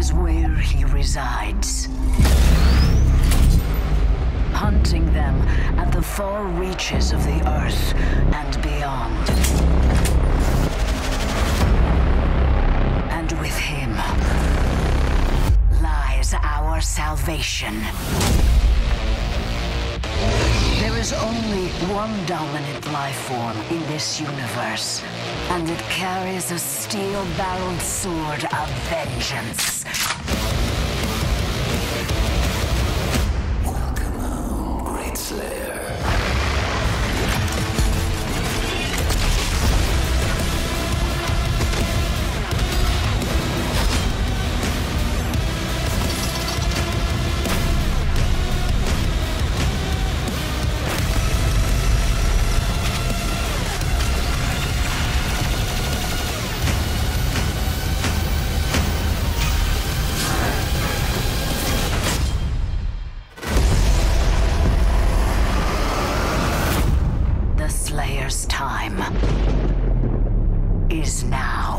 is where he resides. Hunting them at the far reaches of the earth and beyond. And with him lies our salvation. There is only one dominant life form in this universe, and it carries a steel-barreled sword of vengeance. Slayer's time is now.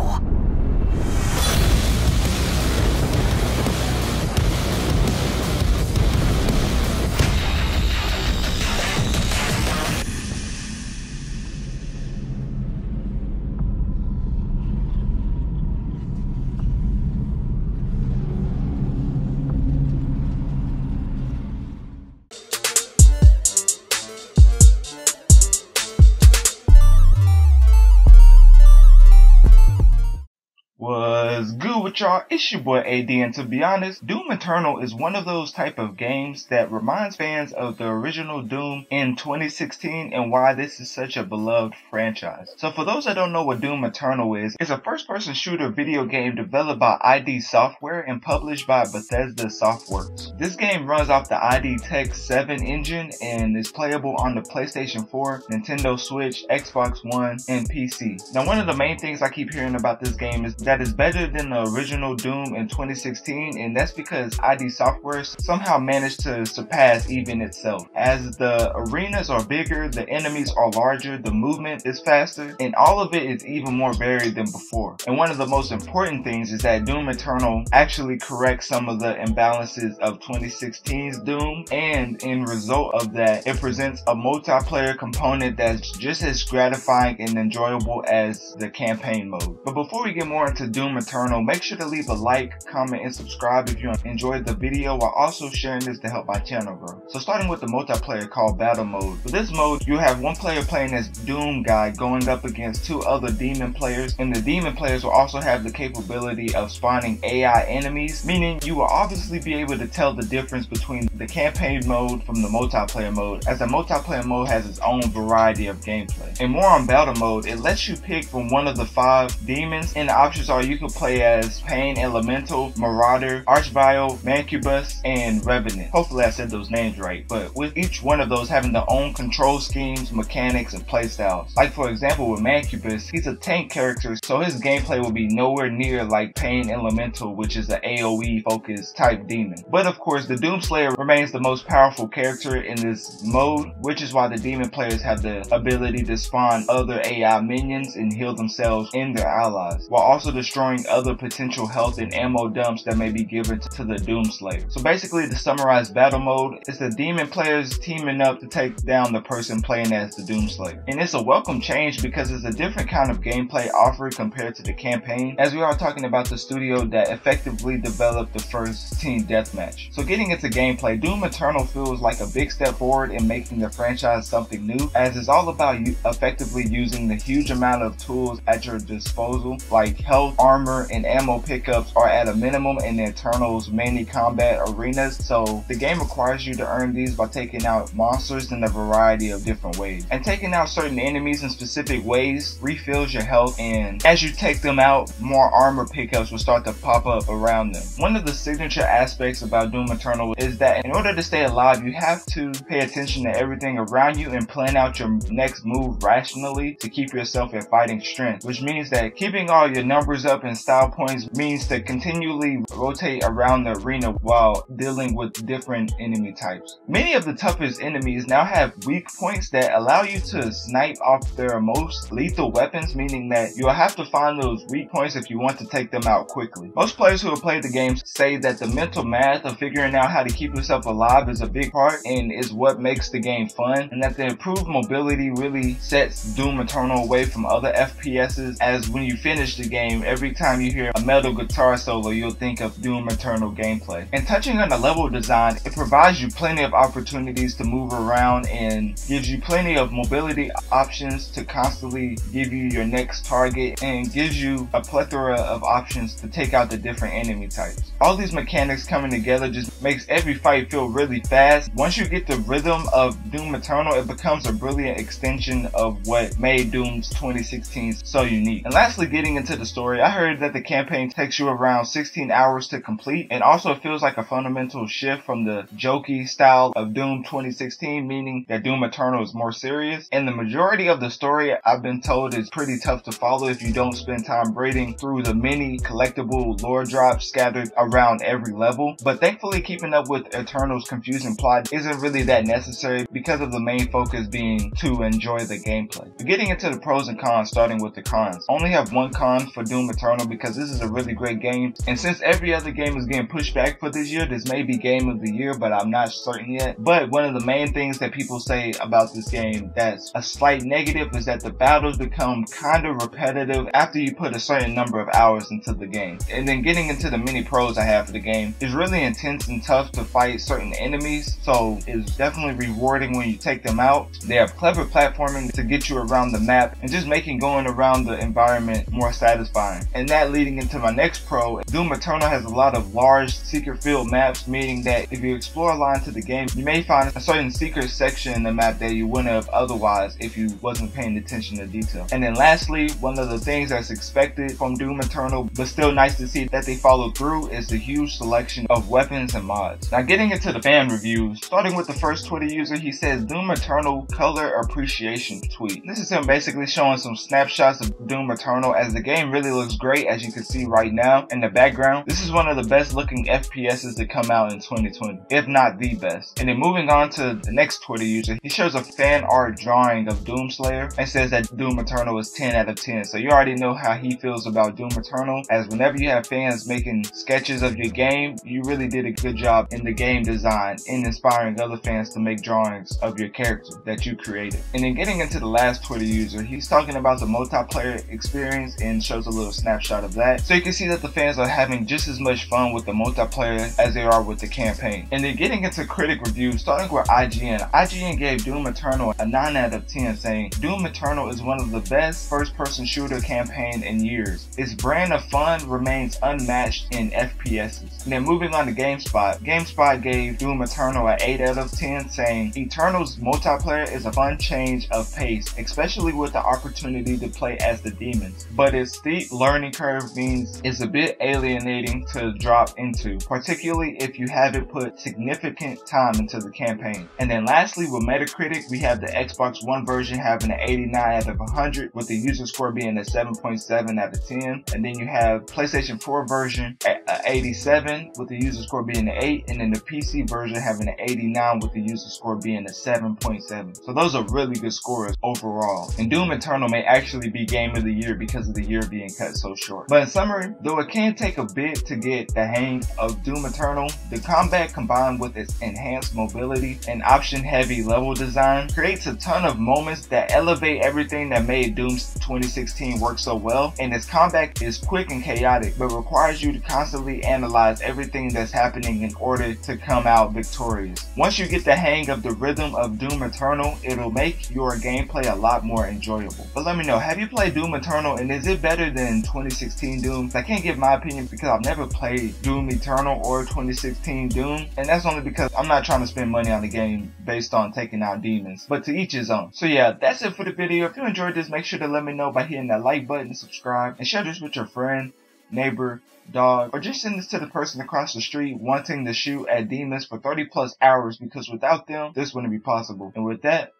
With y'all? It's your boy AD, and to be honest, Doom Eternal is one of those type of games that reminds fans of the original Doom in 2016 and why this is such a beloved franchise. So for those that don't know what Doom Eternal is, it's a first-person shooter video game developed by ID Software and published by Bethesda Softworks. This game runs off the ID Tech 7 engine and is playable on the PlayStation 4, Nintendo Switch, Xbox One, and PC. Now one of the main things I keep hearing about this game is that it's better than the original Doom in 2016 and that's because ID Software somehow managed to surpass even itself. As the arenas are bigger, the enemies are larger, the movement is faster, and all of it is even more varied than before. And one of the most important things is that Doom Eternal actually corrects some of the imbalances of 2016's Doom and in result of that, it presents a multiplayer component that's just as gratifying and enjoyable as the campaign mode. But before we get more into Doom Eternal, make sure to leave a like, comment, and subscribe if you enjoyed the video while also sharing this to help my channel grow. So starting with the multiplayer called Battle Mode. For this mode, you have one player playing as Doom Guy going up against two other Demon players, and the Demon players will also have the capability of spawning AI enemies, meaning you will obviously be able to tell the difference between the campaign mode from the multiplayer mode, as the multiplayer mode has its own variety of gameplay. And more on Battle Mode, it lets you pick from one of the five demons, and the options are you can play as Pain Elemental, Marauder, Archvile, Mancubus, and Revenant. Hopefully I said those names right, but with each one of those having their own control schemes, mechanics, and playstyles. Like for example with Mancubus, he's a tank character, so his gameplay will be nowhere near like Pain Elemental, which is an AoE focused type demon. But of course, the Doomslayer remains the most powerful character in this mode, which is why the demon players have the ability to spawn other AI minions and heal themselves and their allies, while also destroying other potential health and ammo dumps that may be given to the Doomslayer. So basically, to summarize battle mode, it's the demon players teaming up to take down the person playing as the Doomslayer. And it's a welcome change because it's a different kind of gameplay offered compared to the campaign, as we are talking about the studio that effectively developed the first Team Deathmatch. So getting into gameplay, Doom Eternal feels like a big step forward in making the franchise something new, as it's all about you effectively using the huge amount of tools at your disposal, like health, armor, and ammo pickups are at a minimum in the Eternal's many combat arenas, so the game requires you to earn these by taking out monsters in a variety of different ways. And taking out certain enemies in specific ways refills your health, and as you take them out, more armor pickups will start to pop up around them. One of the signature aspects about Doom Eternal is that In order to stay alive, you have to pay attention to everything around you and plan out your next move rationally to keep yourself at fighting strength, which means that keeping all your numbers up and style points means to continually rotate around the arena while dealing with different enemy types. Many of the toughest enemies now have weak points that allow you to snipe off their most lethal weapons, meaning that you'll have to find those weak points if you want to take them out quickly. Most players who have played the game say that the mental math of figuring out how to keep yourself alive is a big part and is what makes the game fun, and that the improved mobility really sets Doom Eternal away from other FPSs as when you finish the game, every time you hear a metal guitar solo, you'll think of Doom Eternal gameplay. And touching on the level design, it provides you plenty of opportunities to move around and gives you plenty of mobility options to constantly give you your next target and gives you a plethora of options to take out the different enemy types. All these mechanics coming together just makes every fight feel really fast. Once you get the rhythm of Doom Eternal, it becomes a brilliant extension of what made Doom's 2016 so unique. And lastly, getting into the story, I heard that the campaign takes you around 16 hours to complete and also it feels like a fundamental shift from the jokey style of Doom 2016, meaning that Doom Eternal is more serious. And the majority of the story I've been told is pretty tough to follow if you don't spend time braiding through the many collectible lore drops scattered around every level. But thankfully keeping up with Eternal's confusing plot isn't really that necessary because of the main focus being to enjoy the gameplay. But getting into the pros and cons, starting with the cons. Only have one con for Doom Eternal because this is a really great game. And since every other game is getting pushed back for this year, this may be game of the year, but I'm not certain yet. But one of the main things that people say about this game that's a slight negative is that the battles become kind of repetitive after you put a certain number of hours into the game. And then getting into the mini pros I have for the game is really intense and tough to fight certain enemies, so it's definitely rewarding when you take them out. They have clever platforming to get you around the map and just making going around the environment more satisfying. And that leading into my next pro, Doom Eternal has a lot of large secret field maps, meaning that if you explore a line to the game, you may find a certain secret section in the map that you wouldn't have otherwise if you wasn't paying attention to detail. And then lastly, one of the things that's expected from Doom Eternal, but still nice to see that they follow through, is the huge selection of weapons and mods. Now getting into the fan reviews, starting with the first Twitter user, he says Doom Eternal color appreciation tweet. This is him basically showing some snapshots of Doom Eternal as the game really looks great as you can see right now in the background. This is one of the best looking FPSs to come out in 2020, if not the best. And then moving on to the next Twitter user, he shows a fan art drawing of Doomslayer and says that Doom Eternal is 10 out of 10. So you already know how he feels about Doom Eternal as whenever you have fans making sketches of your game, you really did a good job in the game design in inspiring other fans to make drawings of your character that you created. And then getting into the last Twitter user, he's talking about the multiplayer experience and shows a little snapshot of that. So you can see that the fans are having just as much fun with the multiplayer as they are with the campaign. And then getting into critic reviews, starting with IGN. IGN gave Doom Eternal a 9 out of 10 saying, Doom Eternal is one of the best first person shooter campaign in years. Its brand of fun remains unmatched in FPSs. And then moving on to GameSpot. GameSpot gave Doom Eternal an 8 out of 10 saying, Eternal's multiplayer is a fun change of pace, especially with the opportunity to play as the demons. But its steep learning curve means it's a bit alienating to drop into, particularly if you haven't put significant time into the campaign. And then lastly, with Metacritic, we have the Xbox One version having an 89 out of 100, with the user score being a 7.7 out of 10. And then you have PlayStation 4 version at 87, with the user score being an 8, and then the PC version having an 89, with the user score being a 7.7. So those are really good scores overall. And Doom Eternal may actually be game of the year because of the year being cut so short. But in summary, though it can take a bit to get the hang of Doom Eternal, the combat combined with its enhanced mobility and option heavy level design creates a ton of moments that elevate everything that made Doom's 2016 work so well. And its combat is quick and chaotic, but requires you to constantly analyze everything that's happening in order to come out victorious. Once you get the hang of the rhythm of Doom Eternal, it'll make your gameplay a lot more enjoyable. But let me know, have you played Doom Eternal and is it better than 2016 Doom? I can't give my opinion because I've never played Doom Eternal or 2016 Doom, and that's only because I'm not trying to spend money on the game based on taking out demons, but to each his own. So yeah, that's it for the video. If you enjoyed this, make sure to let me know by hitting that like button, subscribe, and share this with your friend. Neighbor, dog, or just send this to the person across the street wanting to shoot at demons for 30 plus hours because without them, this wouldn't be possible. And with that,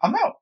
I'm out.